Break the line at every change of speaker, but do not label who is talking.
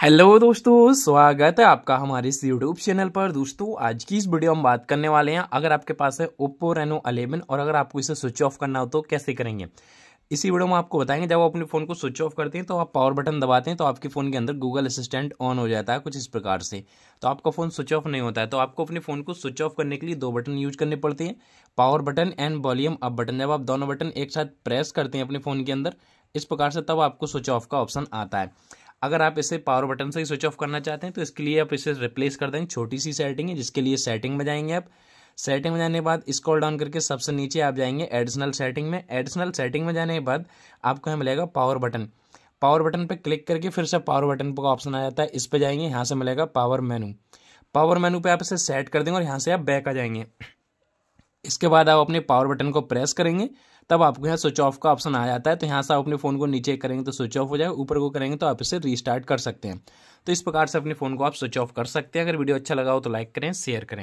Hello दोस्तों, स्वागत है आपका हमारे इस यूट्यूब चैनल पर। दोस्तों, आज की इस वीडियो हम बात करने वाले हैं। अगर आपके पास है ओप्पो रेनो 11 और अगर आपको इसे स्विच ऑफ़ करना हो तो कैसे करेंगे? इसी वीडियो में आपको बताएँगे, जब आप अपने फ़ोन को स्विच ऑफ़ करते हैं तो आप पावर बटन दबाते हैं तो आपके फ़ोन के अंदर गूगल असिस्टेंट ऑन हो जाता है कुछ इस प्रकार से। तो आपका फ़ोन स्विच ऑफ़ नहीं होता है तो आपको अपने फ़ोन को स्विच ऑफ़ करने के लिए दो बटन यूज़ करने पड़ते हैं। Power button and volume up button जब आप दोनों बटन एक साथ प्रेस करते हैं अपने फ़ोन के अंदर, इस प्रकार से तब आपको स्विच ऑफ़ का ऑप्शन आता है। अगर आप इसे पावर बटन से ही स्विच ऑफ़ करना चाहते हैं तो इसके लिए आप इसे रिप्लेस कर देंगे। छोटी सी सेटिंग है, जिसके लिए सेटिंग में जाएँगे आप। सेटिंग में जाने के बाद स्क्रॉल डाउन करके सबसे नीचे आप जाएँगे एडिशनल सेटिंग में। एडिशनल सेटिंग में जाने के बाद आपको यहाँ मिलेगा पावर बटन पावर बटन पर क्लिक करके फिर से पावर बटन का ऑप्शन आ जाता है। इस पर जाएँगे, यहाँ से मिलेगा पावर मेनू पावर मेनू पे आप इसे सेट कर देंगे और यहाँ से आप बैक आ जाएँगे। इसके बाद आप अपने पावर बटन को प्रेस करेंगे, तब आपको यहाँ स्विच ऑफ़ का ऑप्शन आ जाता है। तो यहाँ से आप अपने फ़ोन को नीचे करेंगे तो स्विच ऑफ़ हो जाएगा, ऊपर को करेंगे तो आप इसे रीस्टार्ट कर सकते हैं। तो इस प्रकार से अपने फ़ोन को आप स्विच ऑफ़ कर सकते हैं। अगर वीडियो अच्छा लगा हो तो लाइक करें शेयर करें।